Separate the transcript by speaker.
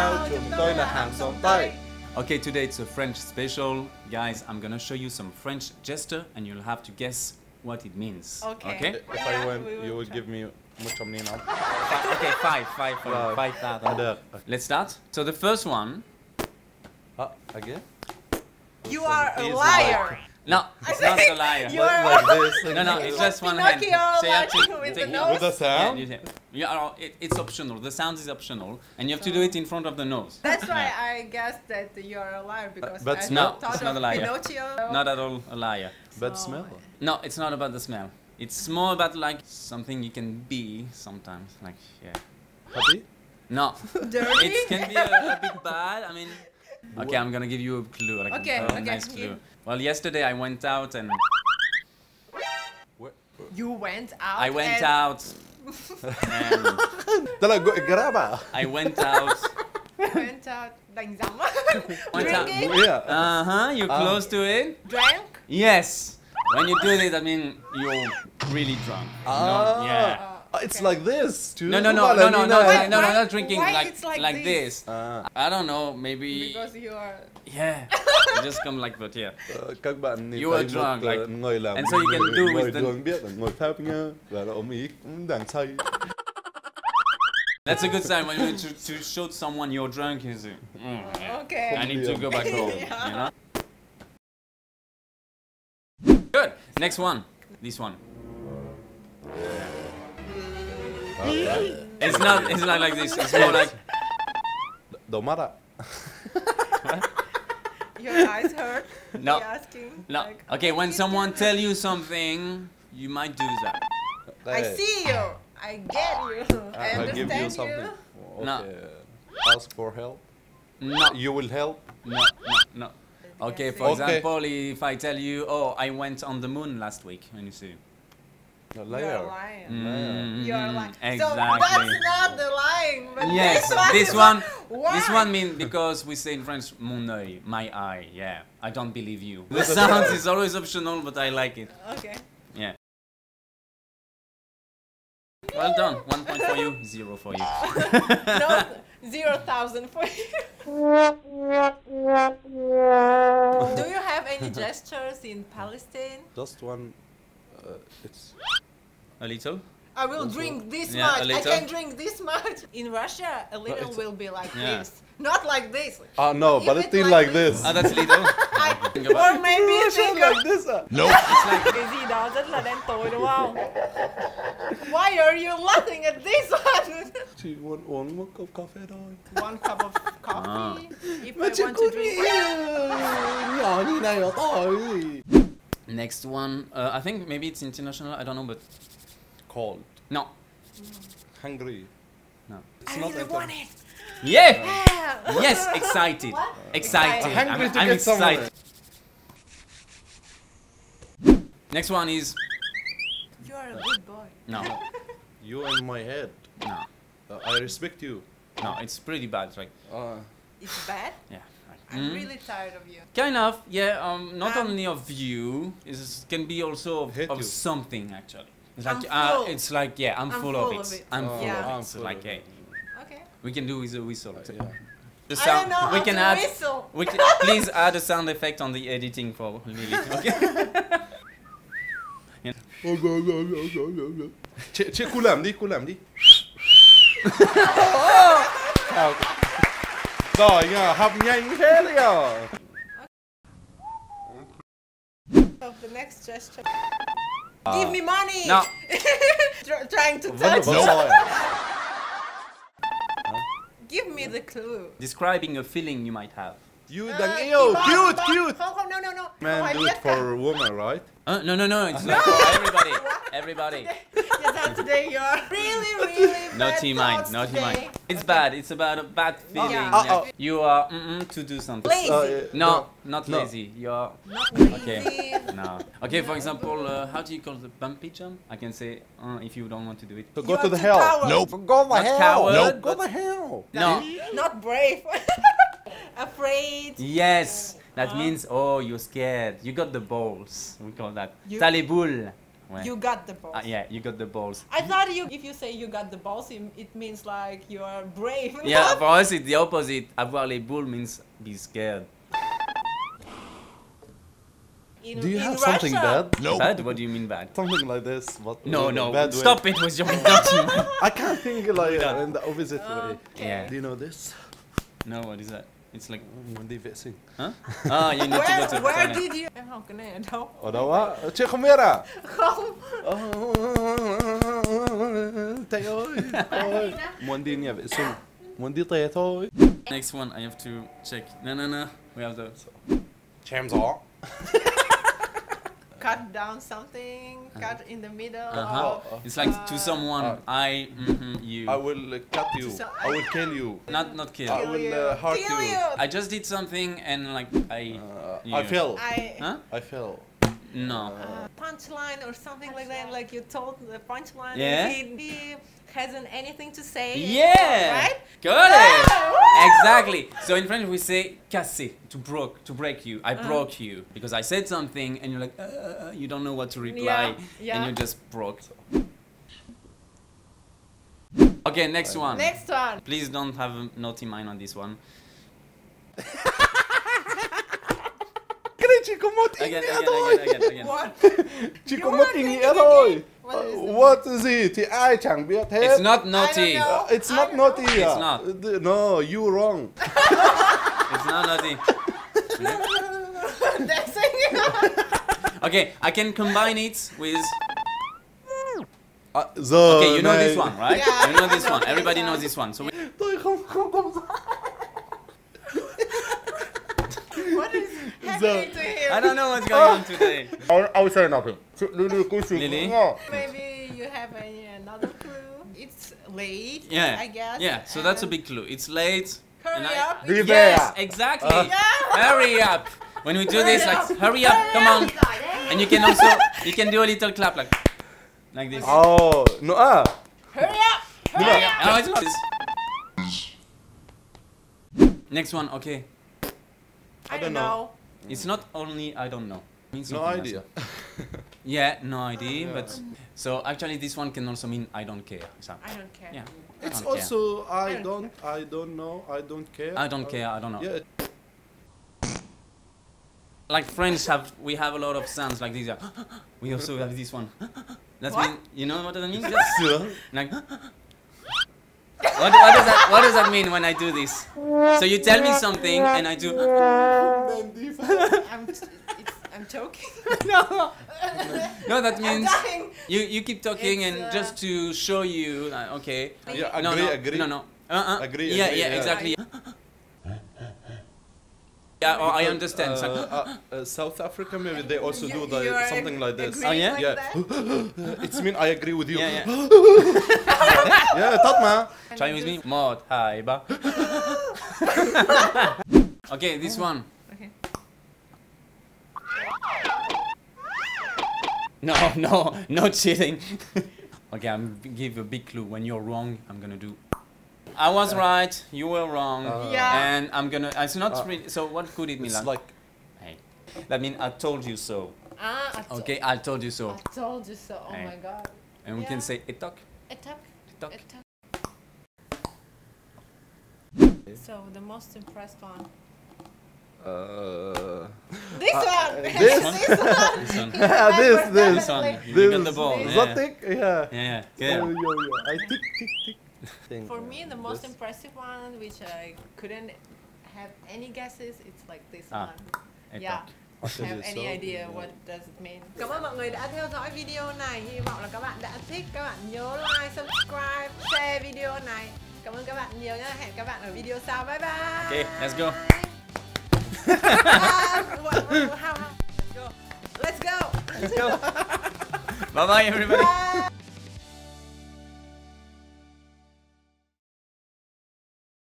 Speaker 1: chào, chúng tôi là hàng xóm Tây.
Speaker 2: Okay, today it's a French special. Guys, I'm gonna show you some French gesture and you'll have to guess what it means.
Speaker 3: Okay.
Speaker 2: Okay?
Speaker 1: If
Speaker 3: Yeah,
Speaker 1: I win,
Speaker 3: we will
Speaker 1: you will
Speaker 3: try.
Speaker 1: give me much trăm nghìn không?
Speaker 2: Okay, five, five, five thousand.
Speaker 1: À.
Speaker 2: Let's start. So the first one.
Speaker 1: À, again?
Speaker 3: You are a
Speaker 1: Is
Speaker 3: liar.
Speaker 2: No, it's not a liar.
Speaker 3: You are
Speaker 1: Like this.
Speaker 2: No, no, it's just one hand.
Speaker 3: Pinocchio,
Speaker 2: So you have
Speaker 3: like,
Speaker 2: to
Speaker 3: with the nose.
Speaker 1: With the sound?
Speaker 2: you say- yeah, it, it's optional. The sound is optional, and you have to do it in front of the nose.
Speaker 3: That's why I guess that you are a liar because
Speaker 1: but
Speaker 3: I
Speaker 1: smell-
Speaker 3: thought
Speaker 2: it's not
Speaker 3: of
Speaker 2: a liar.
Speaker 3: Pinocchio.
Speaker 2: Not at all a liar.
Speaker 1: Bad
Speaker 3: So-
Speaker 1: smell?
Speaker 2: No, it's not about the smell. It's more about like something you can be sometimes. Like yeah.
Speaker 1: Happy?
Speaker 2: No,
Speaker 3: Dirty.
Speaker 2: it can be a, a bit bad. I mean, okay, I'm gonna give you a clue. Like
Speaker 3: Okay,
Speaker 2: a
Speaker 3: okay,
Speaker 2: nice clue. Well, yesterday I went out and
Speaker 1: What?
Speaker 3: You went out.
Speaker 2: I went
Speaker 3: and
Speaker 2: out. And
Speaker 1: Đó là gọi grab
Speaker 2: went out.
Speaker 3: Went out. Đánh rắm.
Speaker 2: Went out.
Speaker 3: Drinking.
Speaker 1: Yeah.
Speaker 2: Uh huh. You're
Speaker 1: Ah.
Speaker 2: close to it.
Speaker 3: Drank.
Speaker 2: Yes. When you do this, I mean you're really drunk. you know?
Speaker 1: Ah.
Speaker 2: Yeah.
Speaker 1: Uh, It's like this. chứ
Speaker 2: No, no,
Speaker 1: không
Speaker 2: no, no, no, no,
Speaker 1: này.
Speaker 2: no, no, not drinking
Speaker 3: why
Speaker 2: like
Speaker 3: it's like
Speaker 2: like
Speaker 3: this?
Speaker 2: this.
Speaker 1: À,
Speaker 2: I don't know. Maybe.
Speaker 3: Because you are.
Speaker 2: Yeah. You just come like that. Yeah.
Speaker 1: ờ, các bạn nhìn
Speaker 2: You are
Speaker 1: thấy
Speaker 2: drunk, like-
Speaker 1: người làm
Speaker 2: and so you can
Speaker 1: người,
Speaker 2: do with the-
Speaker 1: biết là người Pháp nhá và là ông ý cũng đang say.
Speaker 2: That's a good sign when you to, to show someone you're drunk. Is it? Mm, yeah.
Speaker 3: Okay.
Speaker 2: I need to go back home.
Speaker 3: Yeah.
Speaker 2: You know. Good. Next one. This one. It's not. It's not like this. It's more like.
Speaker 1: Đầu mắt ạ.
Speaker 3: Your eyes hurt.
Speaker 2: No.
Speaker 3: Asking.
Speaker 2: No.
Speaker 3: like,
Speaker 2: Okay. When someone
Speaker 3: tell
Speaker 2: tell you something, you might do that.
Speaker 3: I see you. I get you. I
Speaker 1: I
Speaker 3: understand
Speaker 1: give you
Speaker 3: you.
Speaker 1: something.
Speaker 2: No.
Speaker 1: Okay. Ask for help.
Speaker 2: No.
Speaker 1: You will help.
Speaker 2: No. No. No. Okay. For
Speaker 1: Okay.
Speaker 2: example, if I tell you, "Oh, I went on the moon last week," and you say.
Speaker 1: A
Speaker 3: You're
Speaker 1: liar.
Speaker 3: lying.
Speaker 2: Mm,
Speaker 3: You're lying. So
Speaker 2: Exactly.
Speaker 3: that's not the lying. But
Speaker 2: Yes,
Speaker 3: this one.
Speaker 2: this one,
Speaker 3: like,
Speaker 2: this one means because we say in French, mon œil, my eye. Yeah, I don't believe you. The sound is always optional, but I like it.
Speaker 3: Okay.
Speaker 2: Yeah. Well done. One point for you, zero for you.
Speaker 3: No, zero thousand for you. Do you have any gestures in Palestine?
Speaker 1: Just one. Uh, it's
Speaker 2: A little.
Speaker 3: I will
Speaker 1: Also-
Speaker 3: drink this
Speaker 2: Yeah,
Speaker 3: much. I can drink this much. In Russia, a little
Speaker 1: it's-
Speaker 3: will be like
Speaker 2: Yeah.
Speaker 3: this, not like this.
Speaker 1: Ah no, but
Speaker 3: it's
Speaker 1: it's still
Speaker 3: like
Speaker 1: like this.
Speaker 2: Ah, that's little.
Speaker 3: I,
Speaker 2: Think about
Speaker 3: or maybe a think
Speaker 1: like
Speaker 3: of
Speaker 1: this à?
Speaker 3: cái gì đó rất là đen tối đúng không? Why are you laughing at this one?
Speaker 1: Chỉ muốn uống một cốc cà phê thôi.
Speaker 3: One cup of coffee. If
Speaker 1: Mà
Speaker 3: I want to drink.
Speaker 1: nhỏ như này mà to cái gì?
Speaker 2: Next one. Uh, I think maybe it's international. I don't know, but
Speaker 1: Cold.
Speaker 2: no.
Speaker 1: Hungry.
Speaker 2: No.
Speaker 1: It's
Speaker 3: I
Speaker 1: not
Speaker 3: really want it.
Speaker 2: Yeah.
Speaker 3: Yeah.
Speaker 2: Yes, excited.
Speaker 3: What?
Speaker 2: Excited.
Speaker 1: Hungry
Speaker 2: I'm,
Speaker 1: to
Speaker 2: I'm
Speaker 1: get somewhere.
Speaker 2: excited. Next one is
Speaker 3: You are a good boy.
Speaker 2: no,
Speaker 1: You in my head.
Speaker 2: no,
Speaker 1: Uh, I respect you.
Speaker 2: no. It's pretty bad, right?
Speaker 1: Uh,
Speaker 3: It's bad.
Speaker 2: Yeah. Right.
Speaker 3: I'm
Speaker 2: Mm.
Speaker 3: really tired of you.
Speaker 2: Kind of, yeah. Um, not
Speaker 3: Um,
Speaker 2: only of you, is can be also of, of something actually. It's
Speaker 3: I'm
Speaker 2: like uh, it's like yeah, I'm,
Speaker 3: I'm
Speaker 2: full,
Speaker 3: full
Speaker 2: of,
Speaker 3: of
Speaker 2: it.
Speaker 3: it.
Speaker 2: I'm
Speaker 1: Oh,
Speaker 2: full
Speaker 3: Yeah.
Speaker 2: of
Speaker 1: I'm
Speaker 2: it. So
Speaker 1: full
Speaker 2: like
Speaker 1: of
Speaker 2: yeah,
Speaker 1: it.
Speaker 3: Okay.
Speaker 2: we can do with a whistle.
Speaker 1: uh, yeah.
Speaker 2: The
Speaker 3: I don't know
Speaker 2: we
Speaker 3: how
Speaker 2: can
Speaker 3: to
Speaker 2: add.
Speaker 3: whistle.
Speaker 2: We can, please add a sound effect on the editing for Lily. Okay.
Speaker 1: Chị, chị cô làm đi, cô làm đi. Chào. Giỏi nhờ, học nhanh thế đấy à.
Speaker 3: Of the next gesture. Give me money.
Speaker 2: No.
Speaker 3: Trying to touch.
Speaker 1: vẫn?
Speaker 3: Give me the clue.
Speaker 2: Describing a feeling you might have.
Speaker 1: You
Speaker 3: À,
Speaker 1: đáng
Speaker 3: chị
Speaker 1: yêu,
Speaker 3: bảo-
Speaker 1: cute,
Speaker 3: bảo-
Speaker 1: cute.
Speaker 3: Không không no no no.
Speaker 1: Man,
Speaker 3: không
Speaker 1: do it for a woman, right?
Speaker 2: Uh, no, no, no. It's like for everybody. Everybody.
Speaker 3: Yes, and today you are really really
Speaker 2: No
Speaker 3: bad
Speaker 2: T mine.
Speaker 3: thoughts
Speaker 2: No T
Speaker 3: today.
Speaker 2: mine. It's bad. It's about a bad feeling.
Speaker 3: Yeah.
Speaker 2: yeah.
Speaker 1: Uh-oh.
Speaker 2: You are mm-mm, to do something.
Speaker 3: Lazy.
Speaker 1: Uh, yeah,
Speaker 2: No, not
Speaker 1: No.
Speaker 2: lazy. You're
Speaker 3: Not lazy.
Speaker 2: okay. No. Okay. For example, uh, how do you call the bumpy jump? I can say uh, if you don't want to do it.
Speaker 1: So go
Speaker 3: are
Speaker 1: to the hell.
Speaker 3: coward.
Speaker 1: Nope. Go the hell.
Speaker 2: coward,
Speaker 1: Nope. Go
Speaker 2: but-
Speaker 1: the hell.
Speaker 2: No.
Speaker 3: Not brave. Afraid.
Speaker 2: Yes. That
Speaker 3: Uh.
Speaker 2: means oh you're scared. You got the balls. We call that.
Speaker 3: You-
Speaker 2: T'as les boules. Where?
Speaker 3: You got the balls.
Speaker 2: Ah, yeah, you got the balls.
Speaker 3: I thought you, if you say you got the balls, it, it means like you are brave.
Speaker 2: Yeah, for us it's the opposite. Avoir les boules means be scared.
Speaker 3: in,
Speaker 1: Do you
Speaker 3: in
Speaker 1: have something
Speaker 3: Russia,
Speaker 1: bad?
Speaker 2: Bad? What do you mean bad?
Speaker 1: Something like this, but
Speaker 2: No, no,
Speaker 1: bad way.
Speaker 2: stop it with your dirty.
Speaker 1: I can't think like
Speaker 2: Done.
Speaker 1: in the opposite way.
Speaker 2: Yeah.
Speaker 1: Do you know this?
Speaker 2: No, what is that? It's like,
Speaker 1: Muốn đi vệ sinh.
Speaker 2: huh? Ah, you need to go
Speaker 3: Where,
Speaker 2: to the
Speaker 3: where
Speaker 2: toilet.
Speaker 3: did you? Em học cái này ở đâu?
Speaker 1: Ở đâu á? Ờ, Chị không biết à?
Speaker 3: Không.
Speaker 1: Ờ, Thầy ơi, ơi. Muốn đi nhà vệ sinh. Muốn đi tè thôi.
Speaker 2: Next one, I have to check. No, no, no. We have the.
Speaker 1: Chém gió.
Speaker 3: Cut down something. Cut in the middle.
Speaker 2: Uh-huh.
Speaker 3: of-
Speaker 2: It's like to
Speaker 3: Uh,
Speaker 2: someone.
Speaker 1: uh,
Speaker 2: I, mm-hmm, you.
Speaker 1: I will uh, cut you.
Speaker 3: So-
Speaker 1: I will kill you.
Speaker 2: Not, not kill.
Speaker 1: I will
Speaker 3: you.
Speaker 1: uh, hurt
Speaker 3: Kill
Speaker 1: you.
Speaker 3: you.
Speaker 2: I just did something and like I.
Speaker 1: Uh, I fell.
Speaker 3: I.
Speaker 2: Huh?
Speaker 1: I fell.
Speaker 2: No.
Speaker 3: Punchline or something like that. Like you told the punchline.
Speaker 2: Yeah?
Speaker 3: He, he hasn't anything to say.
Speaker 2: Yeah.
Speaker 3: Right?
Speaker 2: Got it.
Speaker 3: Yeah, woo!
Speaker 2: Exactly. So in French we say casser to broke to break you. I
Speaker 3: Uh.
Speaker 2: broke you because I said something and you're like uh, uh, uh, you don't know what to reply
Speaker 3: Yeah, yeah.
Speaker 2: and you just broke. Okay, next one.
Speaker 3: Next one.
Speaker 2: Please don't have a naughty mind on this one. Again,
Speaker 1: nghĩa
Speaker 2: again,
Speaker 1: thôi.
Speaker 2: again, again, again.
Speaker 3: What?
Speaker 1: Chỉ
Speaker 3: You
Speaker 1: có một
Speaker 3: were
Speaker 1: ý
Speaker 3: thinking
Speaker 1: nghĩa thôi.
Speaker 3: What is
Speaker 1: Uh,
Speaker 3: it?
Speaker 1: What gì thì ai chẳng biết hết.
Speaker 2: It's not naughty.
Speaker 3: I don't know.
Speaker 1: Uh, It's not
Speaker 3: don't
Speaker 1: naughty.
Speaker 2: It's
Speaker 1: uh,
Speaker 2: not.
Speaker 1: uh, No, you wrong.
Speaker 2: It's not naughty.
Speaker 3: Dancing.
Speaker 2: Okay, I can combine it with.
Speaker 1: À, giờ
Speaker 2: Okay, you know this one, right?
Speaker 3: Yeah,
Speaker 2: you know this one. Everybody knows this one. So we,
Speaker 1: Tôi không không không.
Speaker 3: what is happening to him?
Speaker 2: I don't know what's going on today.
Speaker 1: I I will say nothing. Lily,
Speaker 2: Lily?
Speaker 3: Maybe you have any, another clue. It's late.
Speaker 2: Yeah.
Speaker 3: I guess.
Speaker 2: Yeah, so that's a big clue. It's late.
Speaker 3: Hurry
Speaker 2: and I-
Speaker 3: up.
Speaker 1: Đi
Speaker 2: Yes, exactly.
Speaker 1: Uh.
Speaker 3: Yeah.
Speaker 2: Hurry up. When we do this,
Speaker 3: Hurry
Speaker 2: like, hurry up,
Speaker 3: Hurry
Speaker 2: come
Speaker 3: up.
Speaker 2: on. And you can also, you can do a little clap, like, like this.
Speaker 1: Oh, no à.
Speaker 3: Hurry up. Hurry up.
Speaker 2: No, it's not this. Next one, okay.
Speaker 3: I,
Speaker 1: don't
Speaker 3: don't
Speaker 1: know.
Speaker 3: know.
Speaker 2: It's not only I don't know. Means
Speaker 1: No idea.
Speaker 2: else. Yeah, no idea,
Speaker 1: Yeah.
Speaker 2: but so actually this one can also mean I don't care. So,
Speaker 3: I don't care.
Speaker 2: yeah. I
Speaker 1: It's
Speaker 2: don't care.
Speaker 1: also I
Speaker 3: I don't
Speaker 1: don't I don't know I don't care.
Speaker 2: I don't care. I don't know.
Speaker 1: Yeah,
Speaker 2: Like French have, we have a lot of sounds like these. uh, We also have this one. That's
Speaker 3: What?
Speaker 2: mean, you know what that means? That's like. What, what does that What does that mean when I do this? So you tell me something and I do.
Speaker 3: I'm, it's, I'm joking. no.
Speaker 2: No, that
Speaker 3: I'm
Speaker 2: means
Speaker 3: dying.
Speaker 2: you you keep talking
Speaker 3: It's,
Speaker 2: and
Speaker 3: uh,
Speaker 2: just to show you. Uh, okay.
Speaker 1: Yeah,
Speaker 2: no,
Speaker 1: agree,
Speaker 2: no,
Speaker 1: agree.
Speaker 2: no, no. Uh-uh.
Speaker 1: Agree,
Speaker 2: Yeah,
Speaker 1: agree,
Speaker 2: yeah,
Speaker 1: yeah.
Speaker 2: exactly. Yeah, oh, I understand.
Speaker 1: Uh, uh, uh, South Africa maybe they also
Speaker 3: You-
Speaker 1: do
Speaker 3: you
Speaker 1: like
Speaker 3: are
Speaker 1: something like this.
Speaker 2: Oh, yeah?
Speaker 3: like
Speaker 1: Yeah. It's mean I agree with you.
Speaker 2: yeah, yeah.
Speaker 1: yeah, thật mà.
Speaker 2: Try with me. Mod, hi, ba. okay, this one.
Speaker 3: Okay.
Speaker 2: No, no, no cheating. okay, I'm give you a big clue. When you're wrong, I'm gonna do. I was right. You were wrong.
Speaker 1: Uh,
Speaker 3: Yeah.
Speaker 2: And I'm gonna. It's not
Speaker 1: Uh,
Speaker 2: really. So what could it mean?
Speaker 1: It's
Speaker 2: like?
Speaker 1: like
Speaker 2: Hey, that means I told you so.
Speaker 3: Ah, I to-
Speaker 2: Okay, I told you so.
Speaker 3: I told you so. Oh
Speaker 2: Hey.
Speaker 3: my god.
Speaker 2: And we
Speaker 3: Yeah.
Speaker 2: can say etok,
Speaker 3: Attack.
Speaker 2: etok.
Speaker 3: Attack. So the most impressed one.
Speaker 1: uh,
Speaker 3: This one.
Speaker 1: this?
Speaker 3: this one.
Speaker 2: This one.
Speaker 1: yeah, this this
Speaker 2: This one.
Speaker 3: Definitely.
Speaker 2: You
Speaker 1: this
Speaker 2: got the ball.
Speaker 3: this.
Speaker 2: Yeah.
Speaker 1: Zotic, yeah.
Speaker 2: Yeah, yeah.
Speaker 1: Oh,
Speaker 2: yeah.
Speaker 1: yeah, yeah. I tick tick tick. Think,
Speaker 3: For me, the most
Speaker 1: this.
Speaker 3: impressive one, which I couldn't have any guesses, it's like this
Speaker 2: Ah,
Speaker 3: one. Yeah. Have any
Speaker 1: so-
Speaker 3: idea what does it mean? Cảm ơn mọi người đã theo dõi video này. Hy vọng là các bạn đã thích. Các bạn nhớ like, subscribe, share video này. Cảm ơn các bạn nhiều nhé. Hẹn các bạn ở video sau. Bye bye.
Speaker 2: Okay, let's go.
Speaker 3: What- what- how- how- Let's go.
Speaker 2: Bye bye, everybody.
Speaker 3: Bye.